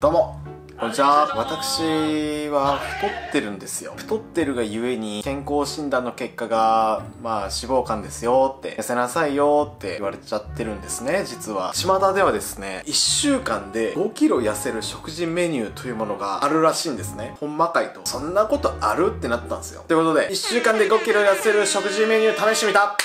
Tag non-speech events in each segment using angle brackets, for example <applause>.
どうも。こんにちは。私は太ってるんですよ。太ってるがゆえに健康診断の結果がまあ脂肪肝ですよって痩せなさいよって言われちゃってるんですね。実は。巷ではですね1週間で5キロ痩せる食事メニューというものがあるらしいんですね。ほんまかいと。そんなことある？ってなったんですよ。ということで1週間で5キロ痩せる食事メニュー試してみた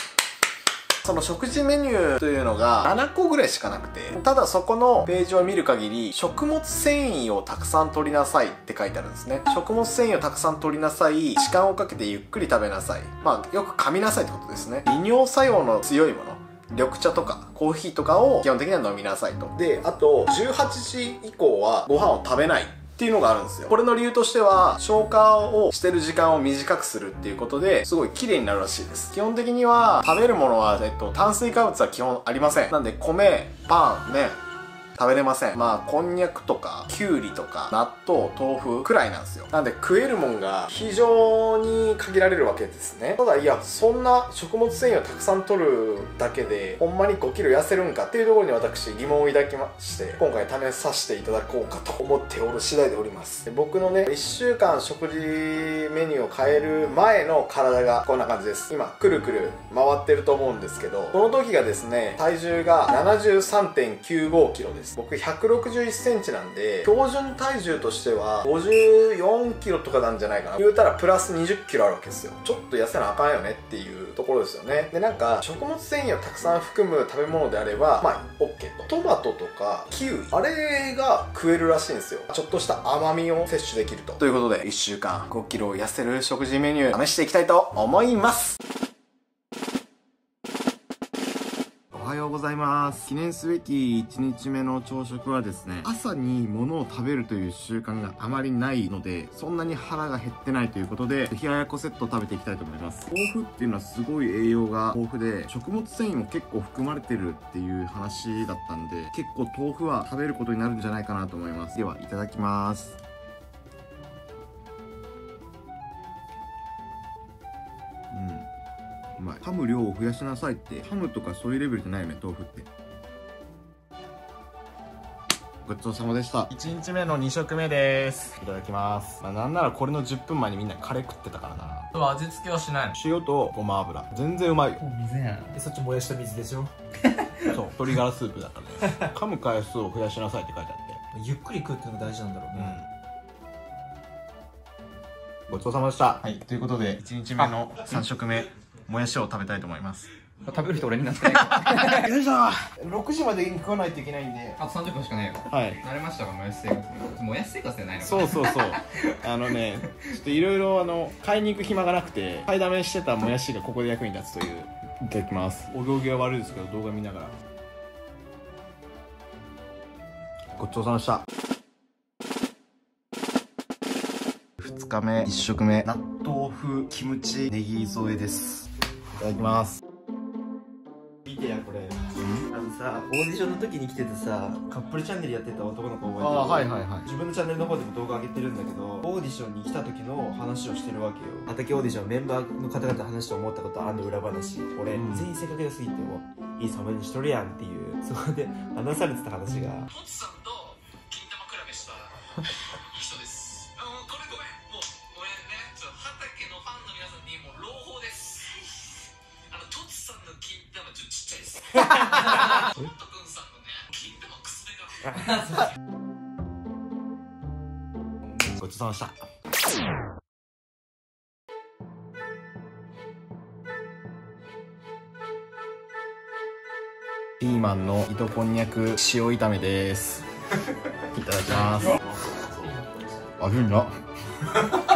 その食事メニューというのが7個ぐらいしかなくて、ただそこのページを見る限り、食物繊維をたくさん取りなさいって書いてあるんですね。食物繊維をたくさん取りなさい、時間をかけてゆっくり食べなさい。まあ、よく噛みなさいってことですね。利尿作用の強いもの。緑茶とかコーヒーとかを基本的には飲みなさいと。で、あと、18時以降はご飯を食べない。っていうのがあるんですよ。これの理由としては、消化をしてる時間を短くするっていうことで、すごい綺麗になるらしいです。基本的には、食べるものは、えっと、炭水化物は基本ありません。なんで、米、パン、麺、食べれません。まあ、こんにゃくとか、きゅうりとか、納豆、豆腐くらいなんですよ。なんで、食えるもんが非常に限られるわけですね。ただ、いや、そんな食物繊維をたくさん取るだけで、ほんまに5キロ痩せるんかっていうところに私、疑問を抱きまして、今回試させていただこうかと思っておる次第でおります。僕のね、1週間食事メニューを変える前の体がこんな感じです。今、くるくる回ってると思うんですけど、この時がですね、体重が73.95キロです。僕161センチなんで、標準体重としては54キロとかなんじゃないかな。言うたらプラス20キロあるわけですよ。ちょっと痩せなあかんよねっていうところですよね。で、なんか、食物繊維をたくさん含む食べ物であれば、まあ、OK と。トマトとか、キウイ、あれが食えるらしいんですよ。ちょっとした甘みを摂取できると。ということで、1週間5キロ痩せる食事メニュー試していきたいと思います。ざいます。記念すべき1日目の朝食はですね、朝に物を食べるという習慣があまりないので、そんなに腹が減ってないということで、冷ややこセット食べていきたいと思います。豆腐っていうのはすごい栄養が豊富で、食物繊維も結構含まれてるっていう話だったんで、結構豆腐は食べることになるんじゃないかなと思います。では、いただきます。噛む量を増やしなさいって、ハムとかそういうレベルじゃないよね、豆腐って。ごちそうさまでした。1日目の2食目です。いただきます。まあ、なんならこれの10分前にみんなカレー食ってたからな。味付けはしないの塩とごま油。全然うまいよ。水やんそっちもやしと水でしょ？<laughs> そう、鶏ガラスープだったね。<laughs> 噛む回数を増やしなさいって書いてあって。ゆっくり食うっていうのが大事なんだろうね、ごちそうさまでした。はい、ということで、1日目の3食目、もやしを食べたいと思います。食べる人俺になってないからよいしょ !6 時までに食わないといけないんで。あと30分しかないよはい。慣れましたかもやし生活にもやし生活じゃないのかそうそうそう。あのね、<laughs> ちょっといろいろあの、買いに行く暇がなくて、買いだめしてたもやしがここで役に立つという。いただきます。お行儀は悪いですけど、動画見ながら。ごちそうさまでした。2日目、1食目、納豆風キムチネギ添えです。いただきます。見てやこれ。あのさオーディションの時に来ててさカップルチャンネルやってた男の子覚えてる？ああ、はいはいはい。自分のチャンネルの方でも動画上げてるんだけどオーディションに来た時の話をしてるわけよ。畑オーディションメンバーの方々と話して思ったことあんの裏話。俺、うん。全員性格良すぎてもいいサムネにしとるやんっていう。そこで話されてた話が。トツさんと金玉比べしたごちそうさまでした。ピーマンの糸こんにゃく塩炒めです。いただきます。味いい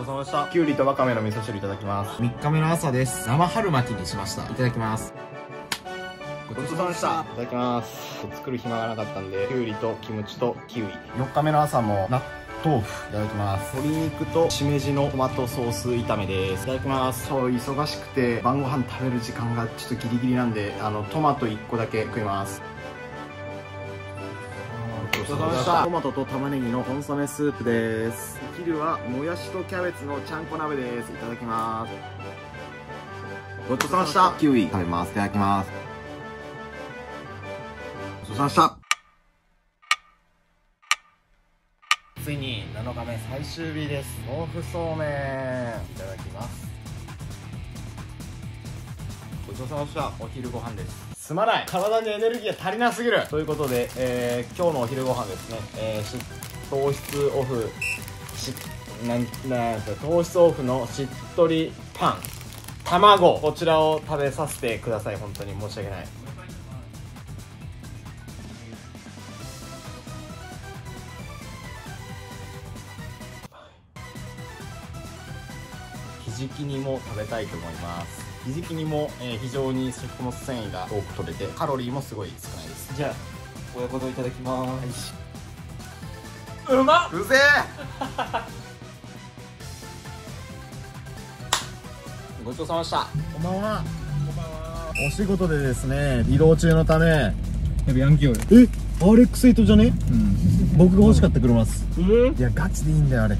そうさまでした。きゅうりとわかめの味噌汁いただきます。3日目の朝です。生春巻きにしました。いただきます。ごちそうさまでした。いただきます。作る暇がなかったんで、きゅうりとキムチとキウイ。4日目の朝も納豆腐いただきます。鶏肉としめじのトマトソース炒めです。いただきます。そう、忙しくて晩ご飯食べる時間がちょっとギリギリなんで、あの、トマト1個だけ食います。ごちそうさまでした。トマトと玉ねぎのコンソメスープです。お昼はもやしとキャベツのちゃんこ鍋です。いただきます。ごちそうさまでした。キウイ食べます。いただきます。ごちちそうさまでしたついに7日目最終日です豆腐そうめんいただきますごちそうさまでしたお昼ご飯ですすまない。体にエネルギーが足りなすぎる。ということで、えー、今日のお昼ご飯ですね、えー、し糖質オフしなんなん糖質オフのしっとりパン。卵。こちらを食べさせてください。本当に。申し訳ない。ひじき煮も食べたいと思います。ひじき煮も、えー非常に食物繊維が多く取れてカロリーもすごい少ないです。じゃあ親子丼いただきます。うまっ！うぜ <laughs> ごちそうさまでした。こんばんは。お仕事でですね移動中のためやっぱヤンキーえ？RX8 じゃね？僕が欲しかった車っす。いやガチでいいんだよあれ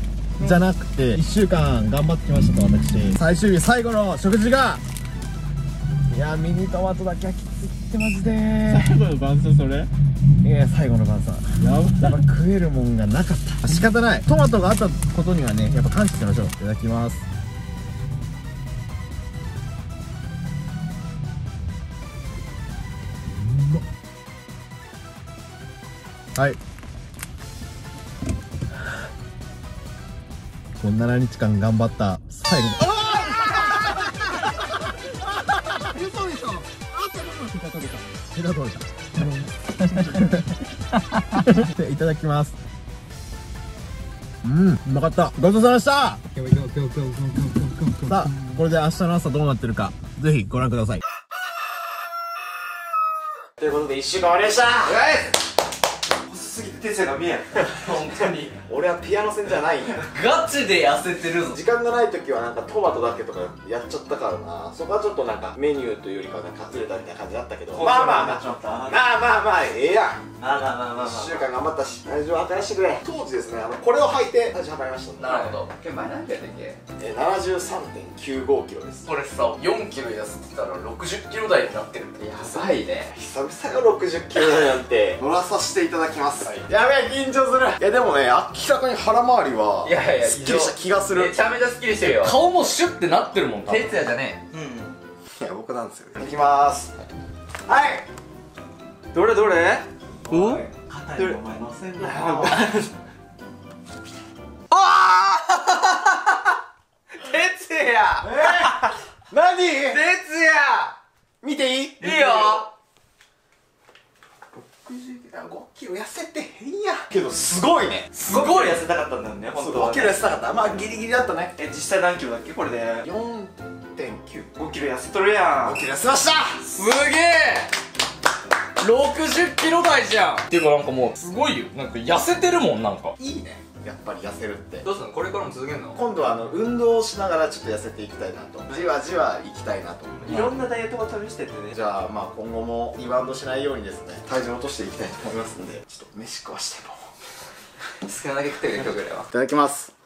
じゃなくて1週間頑張ってきましたと私。最終日最後の食事がいやミニトマトだけはきついってマジで。最後の晩餐それ？いや最後の晩餐。やっぱ食えるもんがなかった。仕方ない。トマトがあったことにはねやっぱ感謝しましょう。いただきます。はいこん7日間頑張った。最後の。嘘でしょ。あ手が取れた。<laughs> いただきます。うんうまかった。ごちそうさまでした。さあこれで明日の朝どうなってるかぜひご覧くださいということで1週間終わりました哲也が見えん。本当に。俺はピアノ線じゃないんや。ガチで痩せてるぞ。時間がない時はなんかトマトだけとかやっちゃったからな。そこはちょっとなんかメニューというよりかはかずれたみたいな感じだったけど。まあまあまあちょっとまあまあまあまあええやん。まあまあまあまあ1週間頑張ったし体重を与えしてくれ。当時ですねあのこれを履いて体重測りました。なるほど。今日前何キロやったっけ？えー73.95キロです。これさ4キロ痩せてたら60キロ台になってるやばいね久々が60キロ台なんて。<laughs> 乗らさせていただきます、やべえ緊張する。いやでもね明らかに腹回りはいやいやすっきりした気がする。めちゃめちゃスッキリしてるよ。顔もシュッてなってるもん哲也じゃねいや僕なんですよ。いただきます。はい。どれどれ？お？肩にお前乗せんな哲 <laughs> せたかった。まあギリギリだったね。え実際何キロだっけ？これで。4.9 5キロ痩せとるやん。5キロ痩せました。すげえ。60キロ台じゃん。っていうかなんかもうすごいよ。なんか痩せてるもんなんか。いいね。やっぱり痩せるって。どうすんの？これからも続けるの？今度はあの運動をしながらちょっと痩せていきたいなと。じわじわいきたいなといろんなダイエットを試しててね。じゃあまあ今後もリバウンドしないようにですね。体重を落としていきたいと思いますんで。ちょっと飯食わしても。好きなだけ食ってるよ今日ぐらいは。いただきます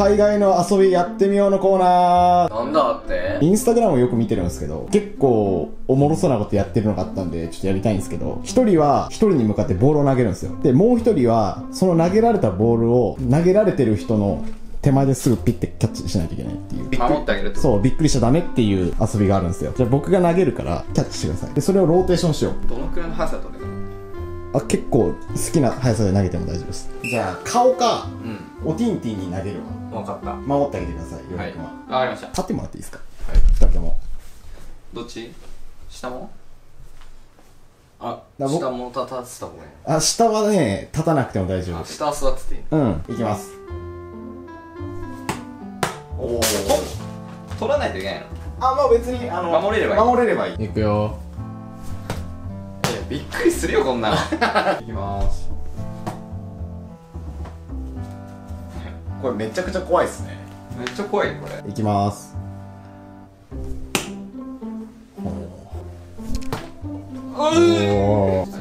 海外の遊びやってみようのコーナーなんだって？インスタグラムをよく見てるんですけど、結構おもろそうなことやってるのがあったんで、ちょっとやりたいんですけど、一人は一人に向かってボールを投げるんですよ。で、もう一人は、その投げられたボールを投げられてる人の手前ですぐピッてキャッチしないといけないっていう。守ってあげると？そう、びっくりしちゃダメっていう遊びがあるんですよ。じゃあ僕が投げるからキャッチしてください。で、それをローテーションしよう。どのくらいの速さだったんだよあ、結構好きな速さで投げても大丈夫です。じゃあ、顔か、うんおティンティンに投げるわ。分かった。守ってあげてください、ようはい。やくんは。わかりました。立ってもらっていいですか？はい。二人とも。どっち？下も？あだ僕下も立たせた方がいいあ、下はね、立たなくても大丈夫。あ下は座ってていいうん、いきます。おお取らないといけないの？あまあ別にあの守れればいい。守れればいい。いくよ。いやびっくりするよこんなの。<laughs> いきますこれめちゃくちゃ怖いですね。めっちゃ怖いよこれ。いきます。おお